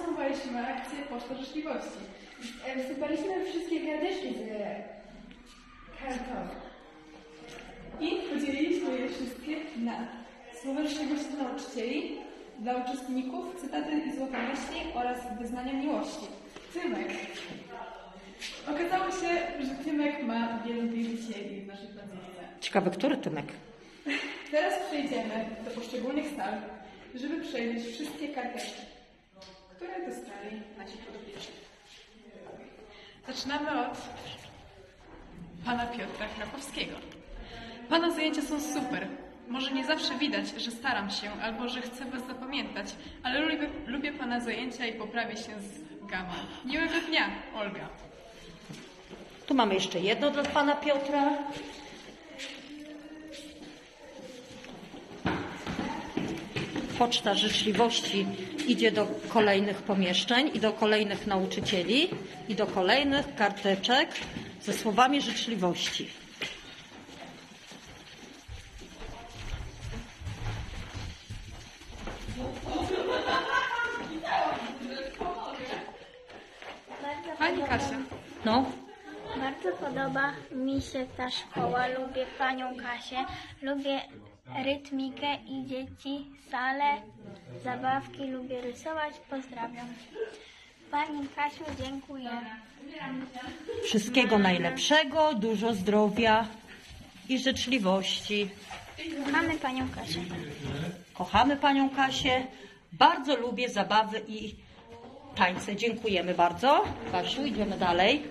podsumowaliśmy akcję Poczta Życzliwości. E, Wsypaliśmy wszystkie karteczki z kartą. I podzieliliśmy je wszystkie na słowa życzliwości dla nauczycieli, dla uczestników, cytaty i złote myśli oraz wyznania miłości. Tymek. Okazało się, że Tymek ma wielu wielbicieli w naszej placówce. Ciekawe, który Tymek? Teraz przejdziemy do poszczególnych sal, żeby przejrzeć wszystkie karteczki, które dostali nasi podobieżni. Zaczynamy od pana Piotra Krakowskiego. Pana zajęcia są super. Może nie zawsze widać, że staram się albo że chcę was zapamiętać, ale lubię, lubię pana zajęcia i poprawię się z gamą. Miłego dnia, Olga. Tu mamy jeszcze jedno dla pana Piotra. Poczta życzliwości idzie do kolejnych pomieszczeń i do kolejnych nauczycieli i do kolejnych karteczek ze słowami życzliwości. Bardzo, Pani Kasia. No, bardzo podoba mi się ta szkoła. Lubię panią Kasię. Lubię rytmikę i dzieci, salę, zabawki. Lubię rysować. Pozdrawiam. Pani Kasiu, dziękuję. wszystkiego najlepszego, dużo zdrowia i życzliwości. Mamy panią Kasię. Kochamy panią Kasię. Bardzo lubię zabawy i tańce. Dziękujemy bardzo. Kasiu, idziemy dalej.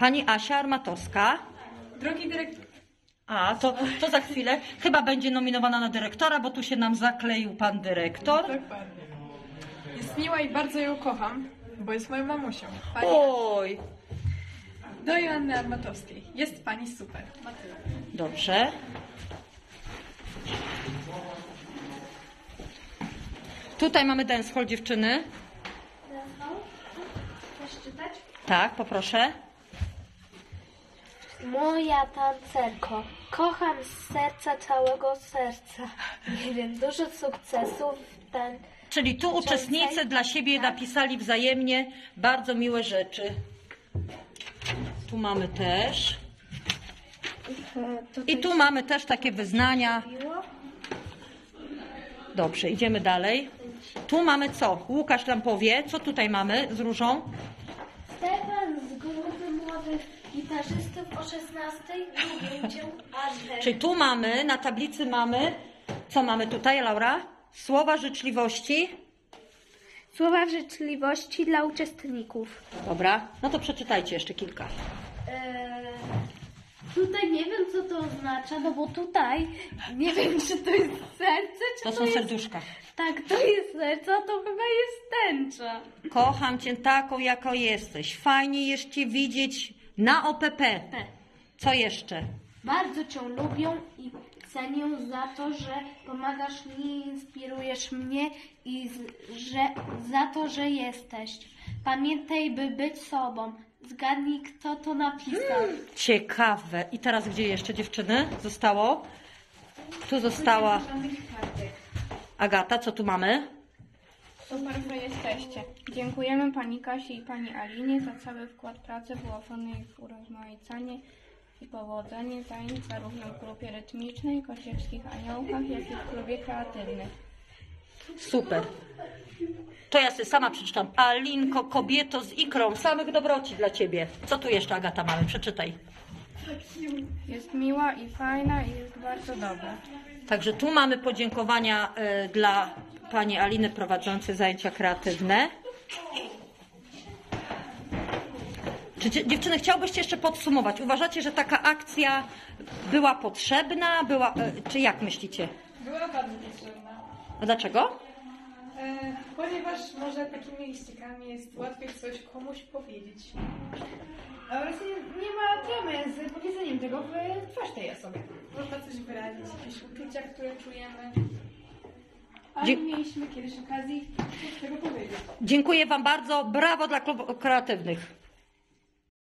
Pani Asia Armatowska. Drogi dyrektor. A, to, to za chwilę. Chyba będzie nominowana na dyrektora, bo tu się nam zakleił pan dyrektor. Dokładnie. Jest miła i bardzo ją kocham, bo jest moją mamusią. Pani Oj, Do Joanny Armatowskiej. Jest pani super. Ma tyle. dobrze. Tutaj mamy dancehall dziewczyny. Chcesz czytać? Tak, poproszę. Moja tancerko, kocham z serca całego serca. Nie wiem, dużo sukcesów ten. Czyli tu uczestnicy dla siebie napisali wzajemnie bardzo miłe rzeczy. Tu mamy też. I tu mamy też takie wyznania. Dobrze, idziemy dalej. Tu mamy co? Łukasz nam powie, co tutaj mamy z różą? Stefan z grupy młodych gitarzystów o 16 lubię cię. Czyli tu mamy, na tablicy mamy, co mamy tutaj, Laura? Słowa życzliwości. Słowa życzliwości dla uczestników. Dobra, no to przeczytajcie jeszcze kilka. Eee, tutaj nie wiem, co to oznacza, no bo tutaj nie wiem, czy to jest serce, czy To to, są jest... serduszka. Tak, to jest serce, a to chyba jest tęcza. Kocham cię taką, jaka jesteś. Fajnie jest cię widzieć na OPP. Co jeszcze? Bardzo Cię lubią i cenię za to, że pomagasz mi, inspirujesz mnie i z, że, za to, że jesteś. Pamiętaj, by być sobą. Zgadnij, kto to napisał. Ciekawe. I teraz gdzie jeszcze dziewczyny zostało? Tu została Agata. Co tu mamy? Super, że jesteście. Dziękujemy Pani Kasi i Pani Alinie za cały wkład pracy włożony w urozmaicanie i powodzenie zajęć zarówno w grupie rytmicznej, Kościelskich Aniołkach, jak i w klubie kreatywnym. Super. To ja sobie sama przeczytam. Alinko, kobieto z ikrą, samych dobroci dla ciebie. Co tu jeszcze, Agata, mamy? Przeczytaj. Jest miła i fajna i jest bardzo dobra. Także tu mamy podziękowania e, dla pani Aliny prowadzącej zajęcia kreatywne. Czy dzie- dziewczyny, chciałbyście jeszcze podsumować? Uważacie, że taka akcja była potrzebna? Była, e, czy jak myślicie? Była bardzo potrzebna. A dlaczego? E, ponieważ może takimi ściekami jest łatwiej coś komuś powiedzieć. A właśnie nie ma tremy z powiedzeniem tego w twarz tej osobie. Można coś wyrazić, jakieś uczucia, które czujemy. Dzie- nie mieliśmy kiedyś okazji tego powiedzieć. Dziękuję Wam bardzo. Brawo dla klubów kreatywnych.